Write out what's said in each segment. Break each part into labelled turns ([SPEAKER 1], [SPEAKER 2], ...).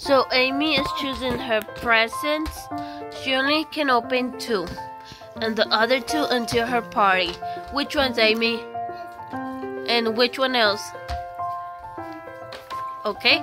[SPEAKER 1] So Amy is choosing her presents. She only can open two. And the other two until her party. Which one's Amy? And which one else? Okay.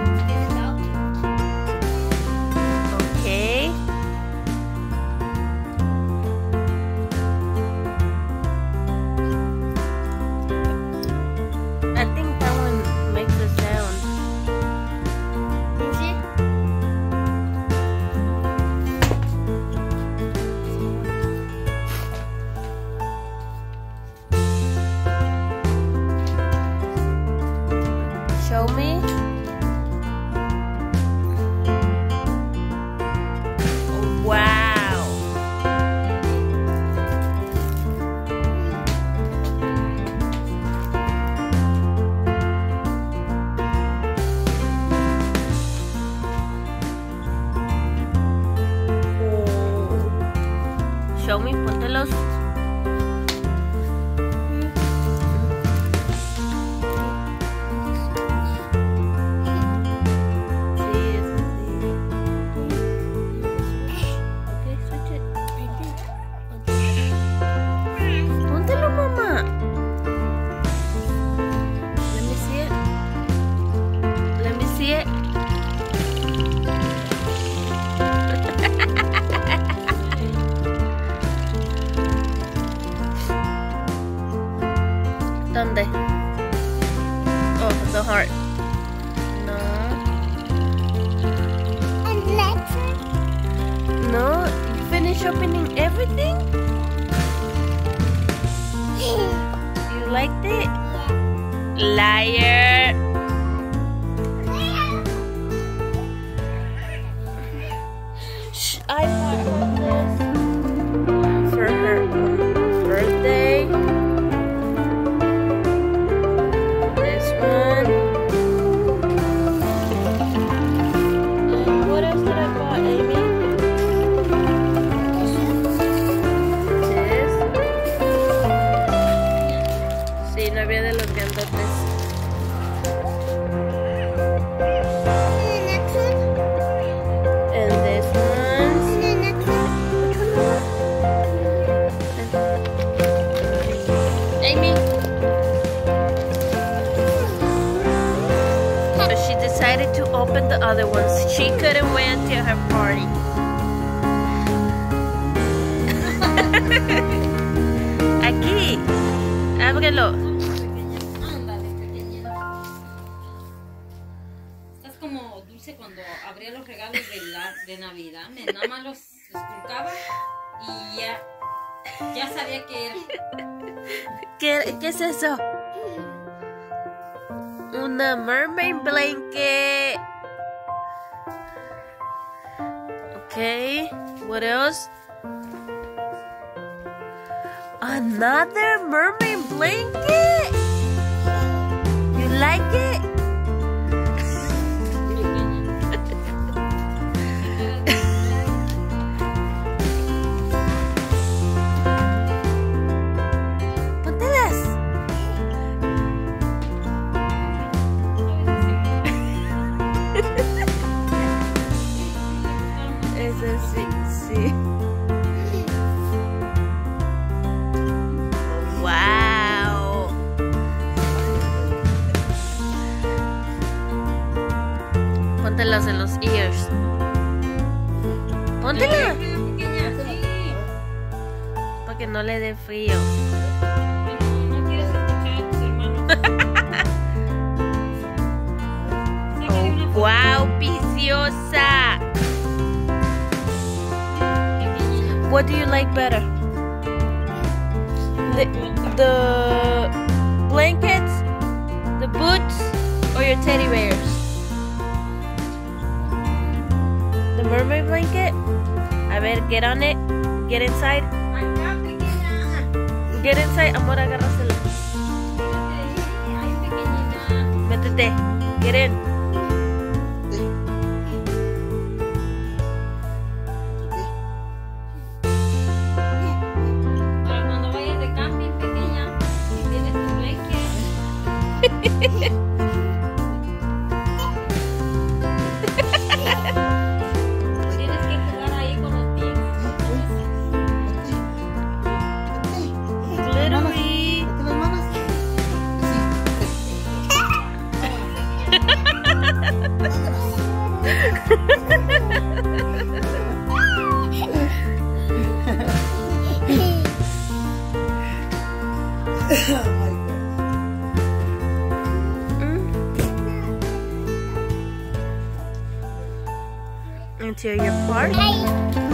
[SPEAKER 1] Adiós. Liked it? Liar. Decided to open the other ones. She couldn't wait until her party. Aquí. Ábrelo.
[SPEAKER 2] Pequeña. Estás como dulce cuando abría los regalos de, la, de Navidad. Me, nada más los esculcaba y ya, ya sabía que era.
[SPEAKER 1] ¿Qué, qué es eso? Una mermaid blanket. Okay, what else? Another mermaid blanket? You like it? Póntela para que no le dé frío.
[SPEAKER 2] No quieres escuchar a tus hermanos. Sácale una foto,
[SPEAKER 1] Wow,
[SPEAKER 2] pequeña.
[SPEAKER 1] What do you like better? The, the blankets, the boots, or your teddy bears? Ver, get on it. Get inside. Get inside. Amor, agárrasela.
[SPEAKER 2] Ay.
[SPEAKER 1] Métete. Get in. Interior part.